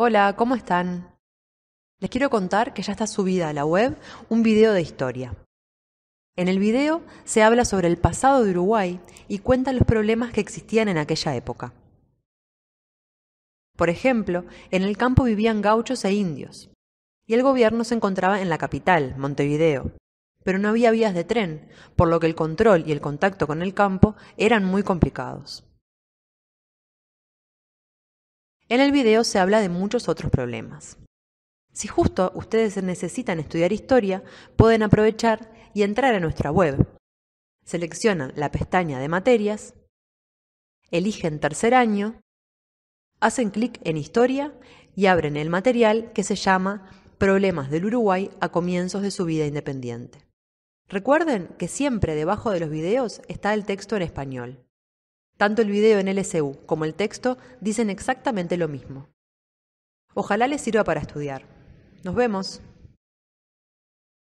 Hola, ¿cómo están? Les quiero contar que ya está subida a la web un video de historia. En el video se habla sobre el pasado de Uruguay y cuentan los problemas que existían en aquella época. Por ejemplo, en el campo vivían gauchos e indios, y el gobierno se encontraba en la capital, Montevideo, pero no había vías de tren, por lo que el control y el contacto con el campo eran muy complicados. En el video se habla de muchos otros problemas. Si justo ustedes necesitan estudiar historia, pueden aprovechar y entrar a nuestra web. Seleccionan la pestaña de materias, eligen tercer año, hacen clic en historia y abren el material que se llama Problemas del Uruguay a comienzos de su vida independiente. Recuerden que siempre debajo de los videos está el texto en español. Tanto el video en LSU como el texto dicen exactamente lo mismo. Ojalá les sirva para estudiar. Nos vemos.